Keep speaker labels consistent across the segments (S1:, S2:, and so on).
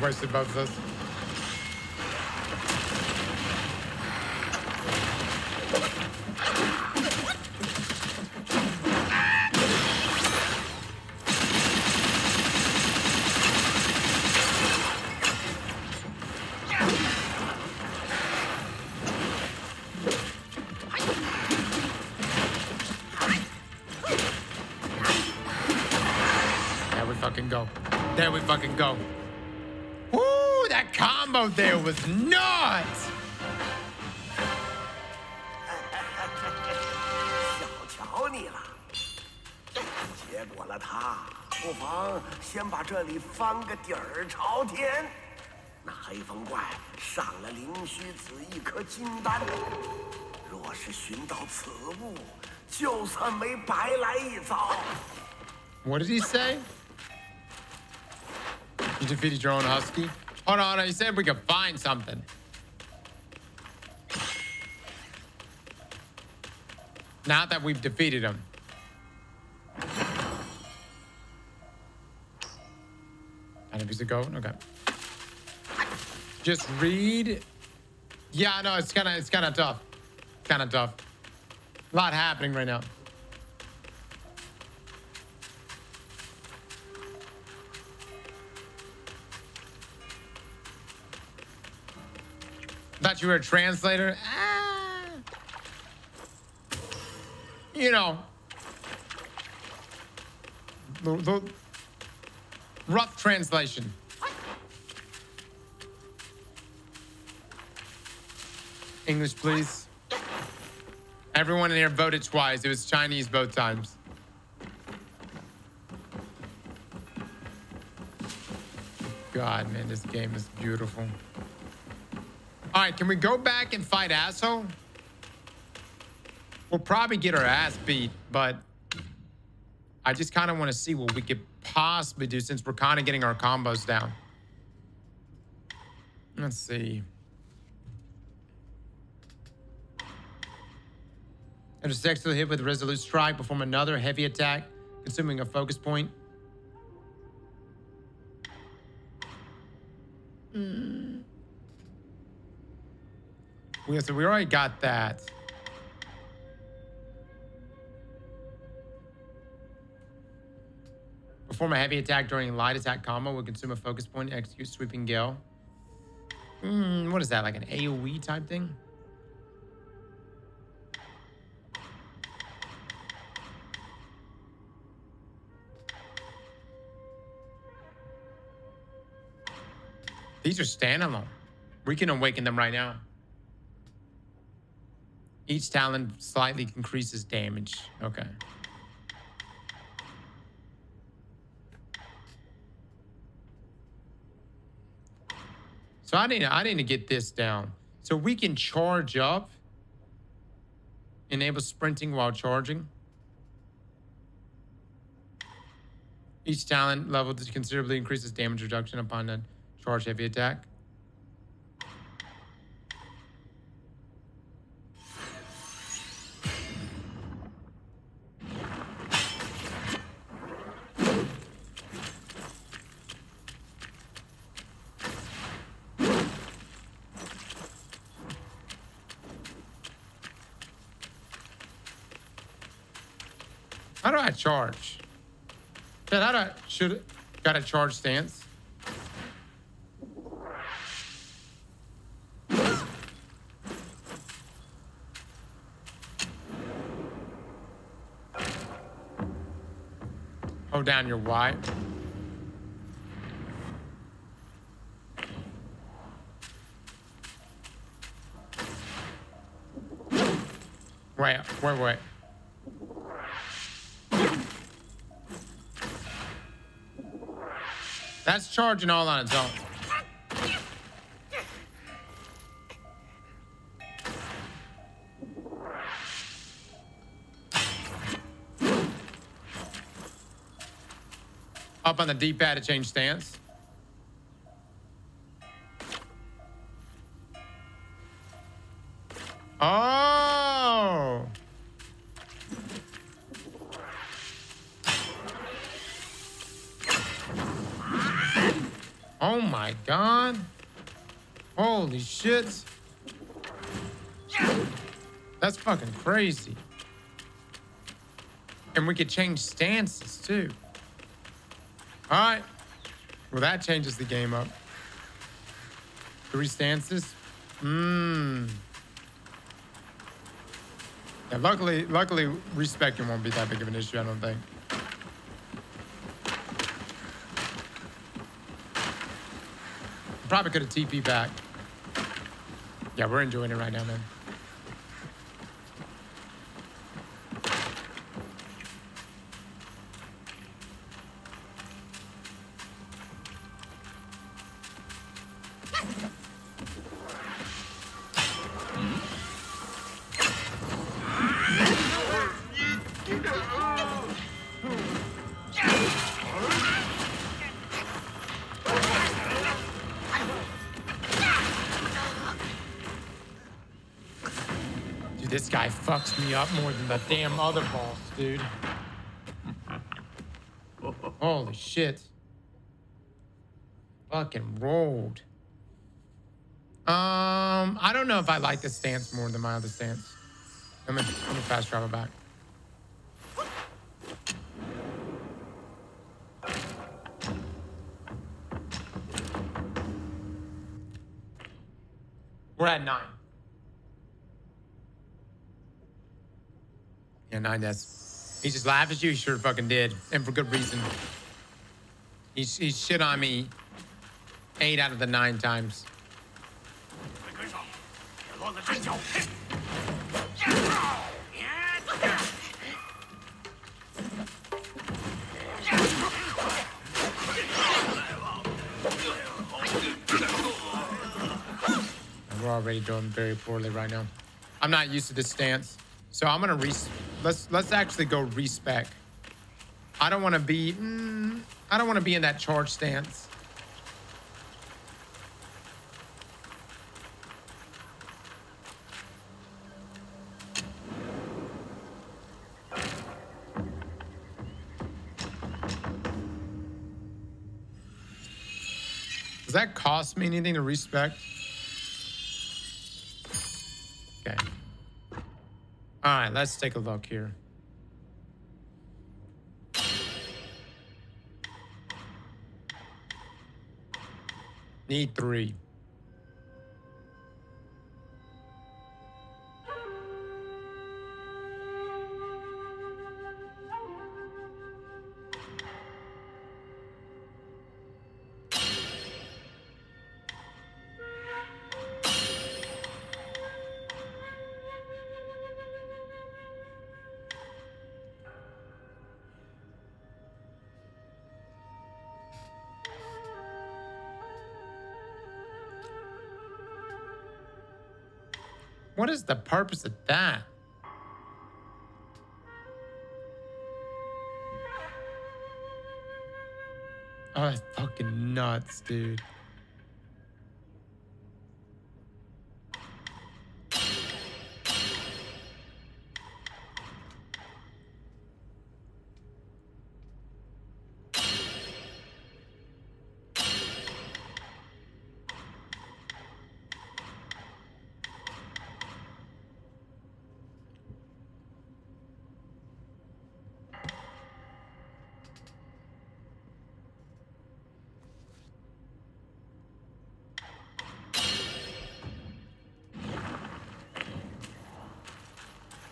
S1: wasted both of
S2: 一遭。
S1: What did he say? You defeated your own husky? Hold on, he said we could find something. Not that we've defeated him. And if he's a goat, okay. Just read. Yeah, no, it's kind of it's kind of tough. Kind of tough. A lot happening right now. Thought you were a translator. Ah. You know, the, the rough translation. English, please. Everyone in here voted twice. It was Chinese both times. God, man, this game is beautiful. All right, can we go back and fight asshole? We'll probably get our ass beat, but I just kind of want to see what we could possibly do since we're kind of getting our combos down. Let's see. After successfully hit with resolute strike, perform another heavy attack, consuming a focus point. Hmm. We, so we already got that. Perform a heavy attack during light attack combo will consume a focus point execute sweeping gale. Hmm, what is that, like an AoE type thing? These are standalone. We can awaken them right now. Each talent slightly increases damage. Okay. So I need I need to get this down. So we can charge up. Enable sprinting while charging. Each talent level considerably increases damage reduction upon a charge heavy attack. Charge? Should got a charge stance? Hold down your Y. Wait, wait, wait. That's charging all on its own. Up on the D-pad to change stance. Oh! Oh my god. Holy shit. That's fucking crazy. And we could change stances too. All right. Well, that changes the game up. Three stances. Mmm. Yeah, luckily, luckily, respecting won't be that big of an issue, I don't think. Probably could have TP back. Yeah, we're enjoying it right now, man. This guy fucks me up more than the damn other boss, dude. Holy shit. Fucking rolled. Um, I don't know if I like this stance more than my other stance. Let me fast travel back. We're at nine. Nine deaths. He's as live as you sure fucking did, and for good reason. He shit on me eight out of the nine times. We're already doing very poorly right now. I'm not used to this stance, so I'm gonna res Let's let's actually go respec. I don't want to be. Mm, I don't want to be in that charge stance. Does that cost me anything to respect? All right, let's take a look here. Need three. What is the purpose of that? Oh, that's fucking nuts, dude.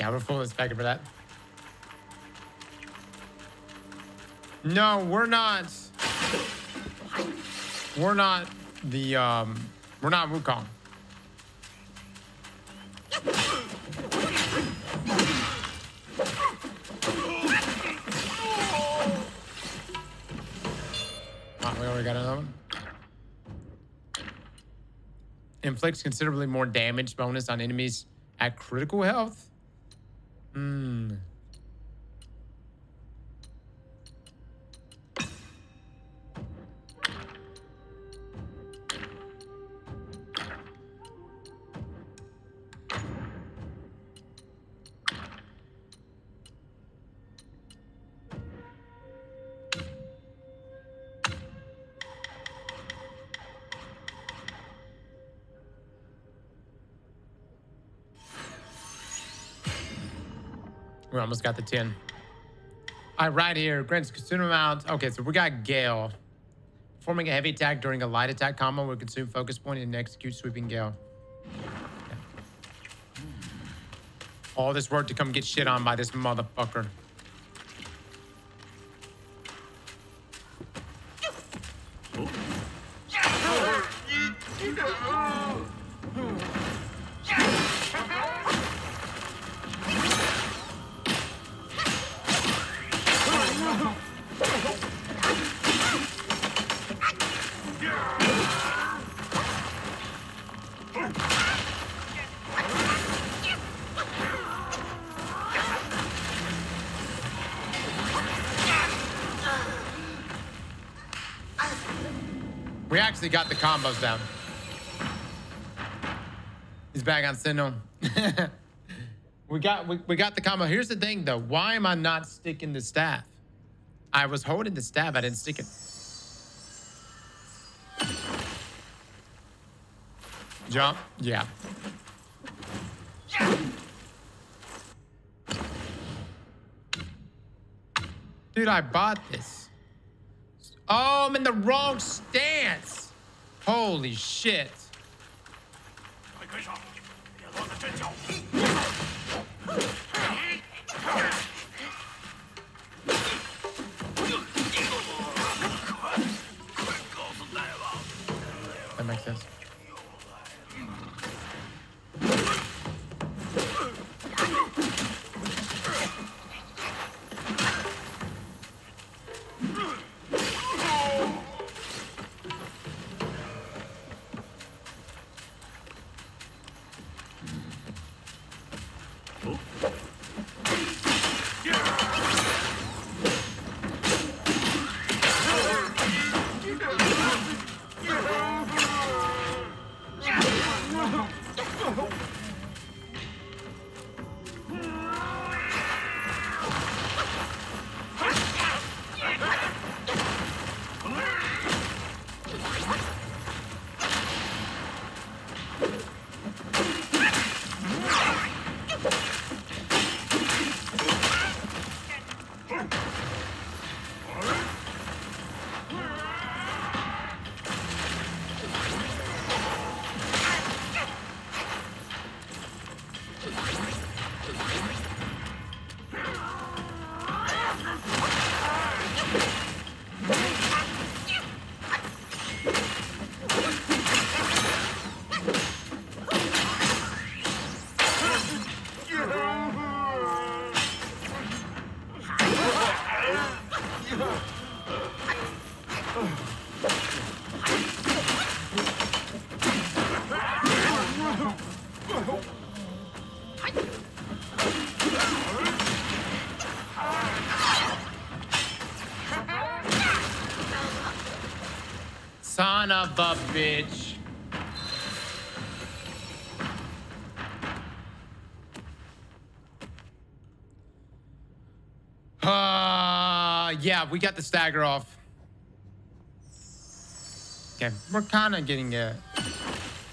S1: Yeah, we're full inspector for that. No, we're not. We're not the um we're not Wukong. Oh, we already got another one. Inflicts considerably more damage bonus on enemies at critical health. Hmm. We almost got the 10. All right, right here. Grants consume amount. Okay, so we got Gale. Performing a heavy attack during a light attack combo will consume focus point and execute sweeping Gale. Okay. All this work to come get shit on by this motherfucker. Actually got the combos down. He's back on Sentinel. we got we, we got the combo. Here's the thing though. Why am I not sticking the staff? I was holding the staff, I didn't stick it. Jump? Yeah. Dude, I bought this. Oh, I'm in the wrong stance. Holy shit. Son of a bitch. Uh, yeah, we got the stagger off. Okay, we're kind of getting a,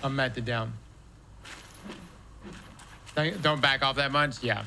S1: a method down. Don't- Don't back off that much. Yeah.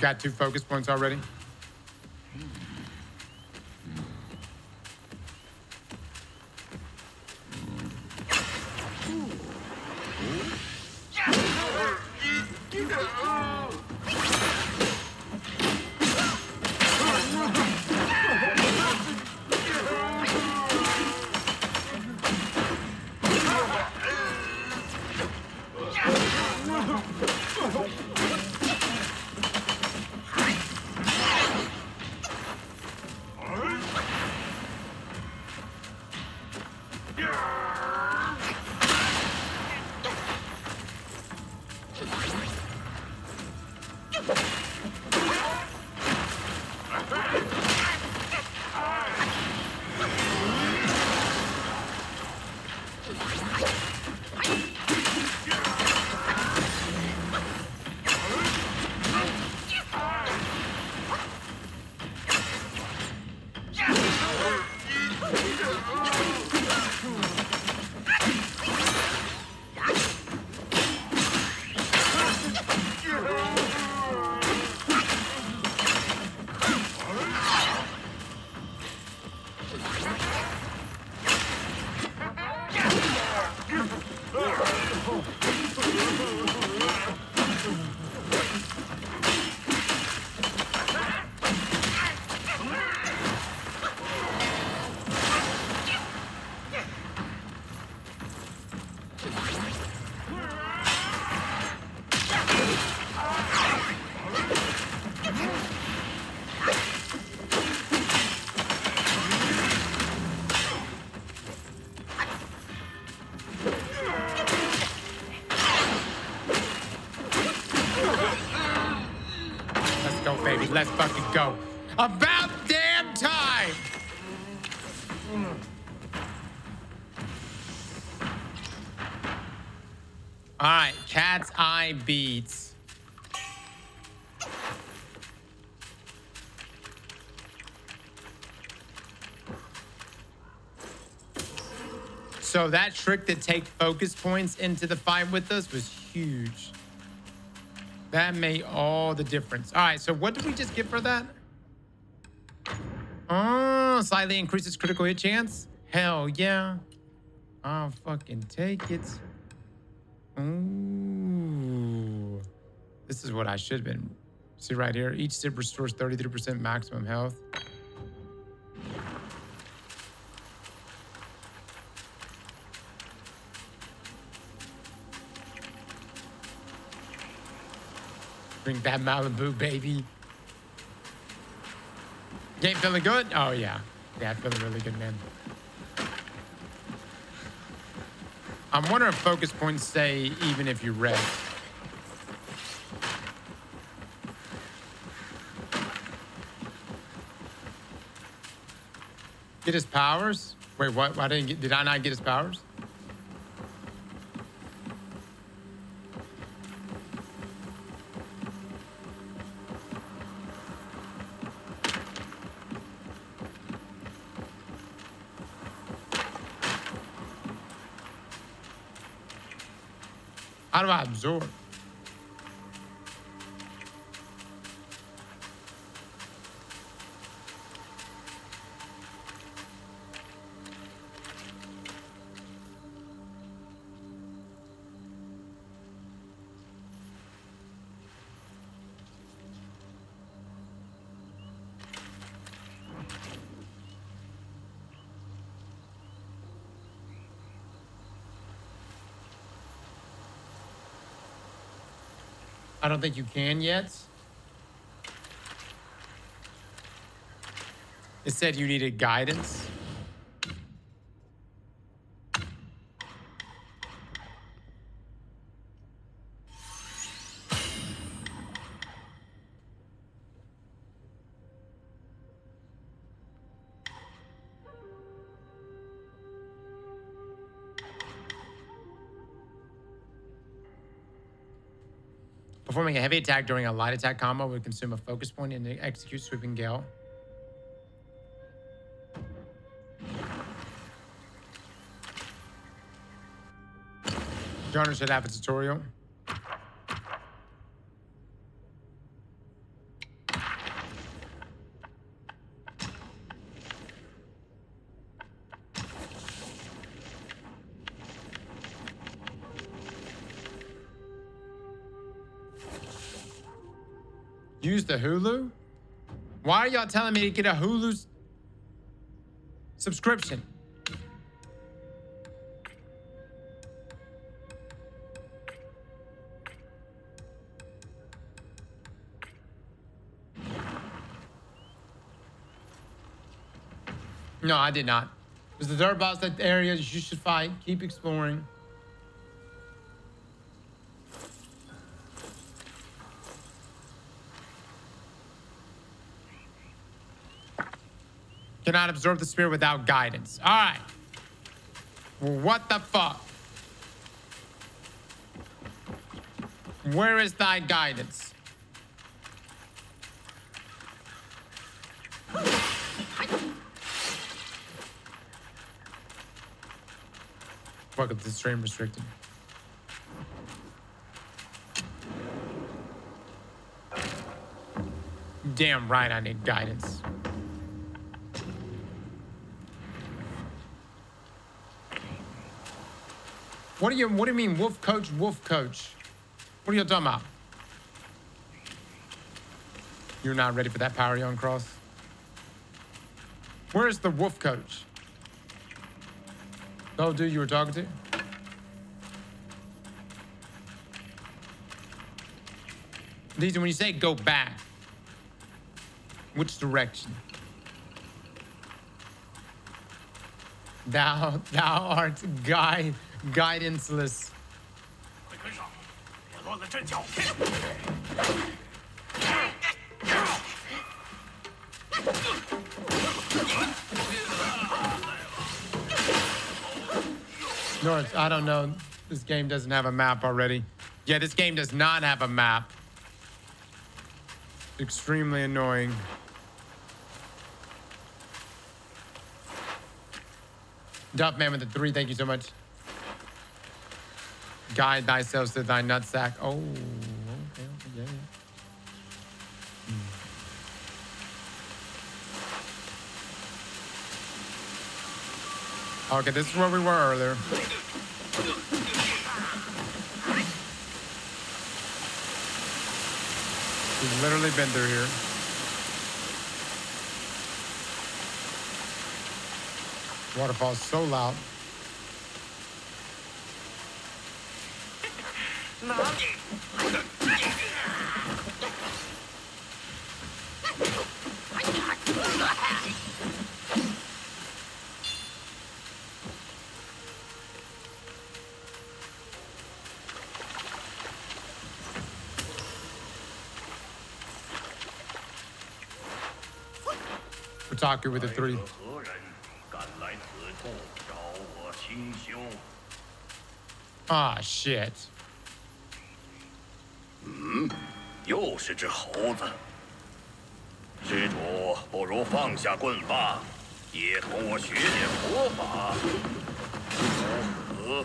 S1: Got two focus points already. Let's fucking go. About damn time. All right, cat's eye beats. So that trick to take focus points into the fight with us was huge. That made all the difference. All right, so what did we just get for that? Oh, slightly increases critical hit chance? Hell yeah. I'll fucking take it. Ooh. This is what I should have been. See right here, each sip restores 33% maximum health. That Malibu, baby. Game feeling good? Oh, yeah. Yeah, feeling really good, man. I'm wondering if focus points stay even if you red. Get his powers? Wait, what? Why didn't get, did I not get his powers? How do I don't think you can yet. It said you needed guidance. Performing a heavy attack during a light attack combo would consume a focus point and execute sweeping gale. Jonas should have a tutorial. The Hulu? Why are y'all telling me to get a Hulu subscription? No, I did not. There's the third boss that area you should fight. Keep exploring. Cannot absorb the spirit without guidance. All right. What the fuck? Where is thy guidance? Fuck up to stream restricted. Damn right I need guidance. What do you what do you mean wolf coach, wolf coach? What are you talking about? You're not ready for that power young cross? Where's the wolf coach? Oh, dude you were talking to? These when you say go back, which direction? Thou thou art guide guidanceless. North, I don't know. This game doesn't have a map already. Yeah, this game does not have a map. Extremely annoying. Duff Man with the three, thank you so much. Guide thyself to thy nutsack. Oh, okay, okay, yeah. Hmm. Okay, this is where we were earlier. We've literally been through here. Waterfall's so loud. Kotaku with a three. Ah, shit.
S3: 又是只猴子。施主，不如放下棍棒，也同我学点佛法，如何？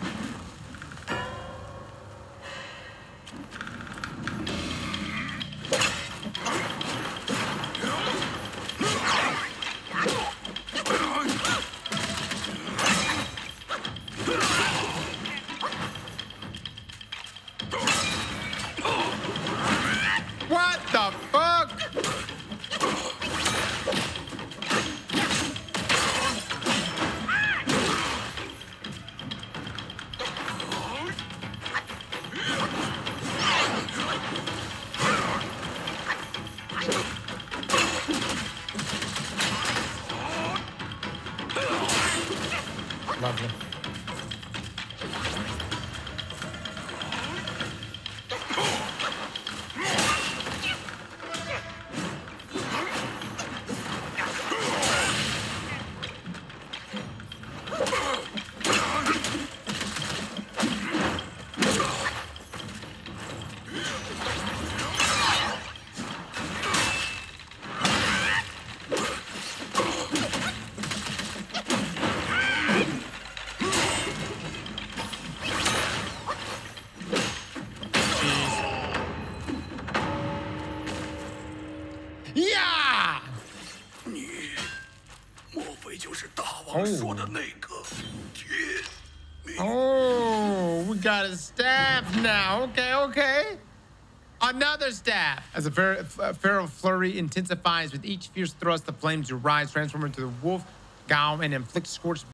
S1: As f- feral flurry intensifies with each fierce thrust, the flames rise, transform into the wolf gown, and inflict scorched